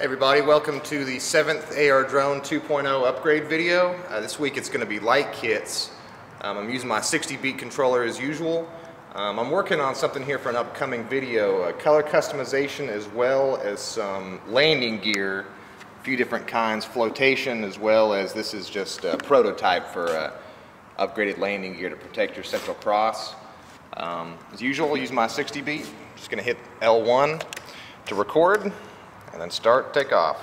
everybody, welcome to the 7th AR Drone 2.0 upgrade video. Uh, this week it's going to be light kits. Um, I'm using my 60 beat controller as usual. Um, I'm working on something here for an upcoming video, uh, color customization as well as some landing gear, a few different kinds, flotation as well as this is just a prototype for uh, upgraded landing gear to protect your central cross. Um, as usual, use my 60 beat. Just going to hit L1 to record and then start takeoff.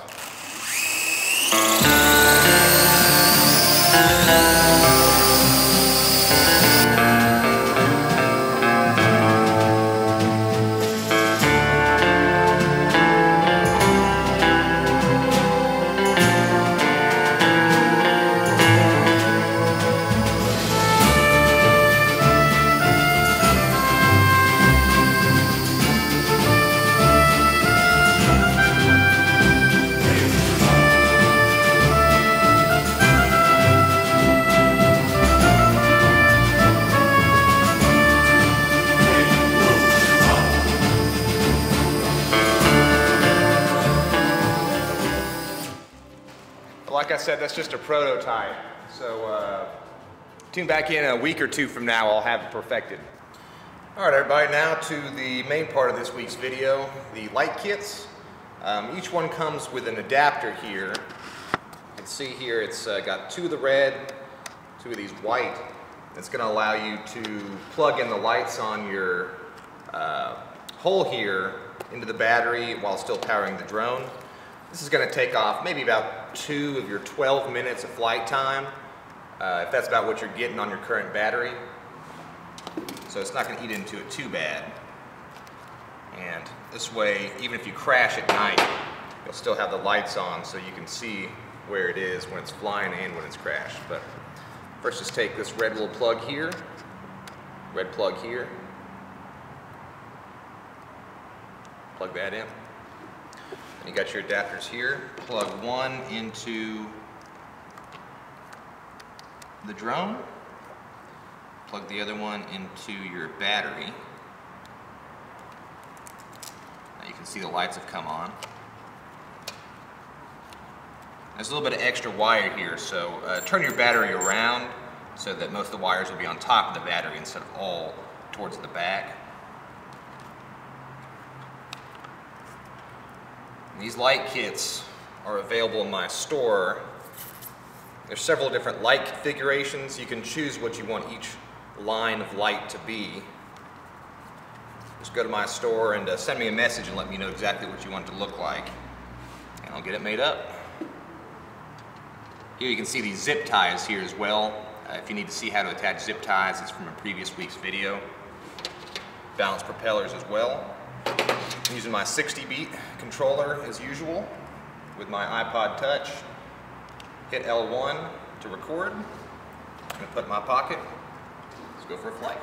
Like I said, that's just a prototype. So uh, tune back in a week or two from now, I'll have it perfected. All right, everybody, now to the main part of this week's video, the light kits. Um, each one comes with an adapter here. You can see here it's uh, got two of the red, two of these white. It's going to allow you to plug in the lights on your uh, hole here into the battery while still powering the drone. This is going to take off maybe about two of your 12 minutes of flight time, uh, if that's about what you're getting on your current battery. So it's not going to eat into it too bad. And this way, even if you crash at night, you'll still have the lights on so you can see where it is when it's flying and when it's crashed. But first just take this red little plug here, red plug here, plug that in. You got your adapters here. Plug one into the drone. Plug the other one into your battery. Now you can see the lights have come on. There's a little bit of extra wire here, so uh, turn your battery around so that most of the wires will be on top of the battery instead of all towards the back. These light kits are available in my store. There's several different light configurations. You can choose what you want each line of light to be. Just go to my store and uh, send me a message and let me know exactly what you want it to look like. And I'll get it made up. Here you can see these zip ties here as well. Uh, if you need to see how to attach zip ties, it's from a previous week's video. Balanced propellers as well. I'm using my 60 beat controller as usual with my iPod Touch. Hit L1 to record. I'm gonna put in my pocket. Let's go for a flight.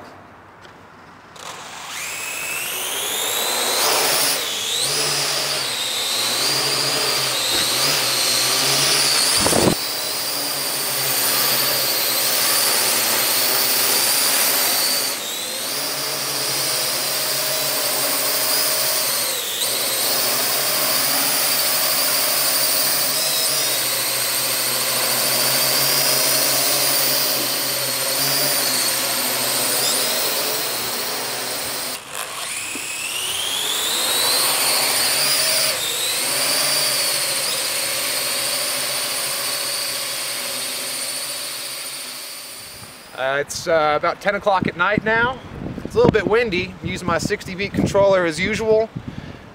Uh, it's uh, about 10 o'clock at night now. It's a little bit windy. I'm using my 60 beat controller as usual.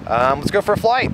Um, let's go for a flight.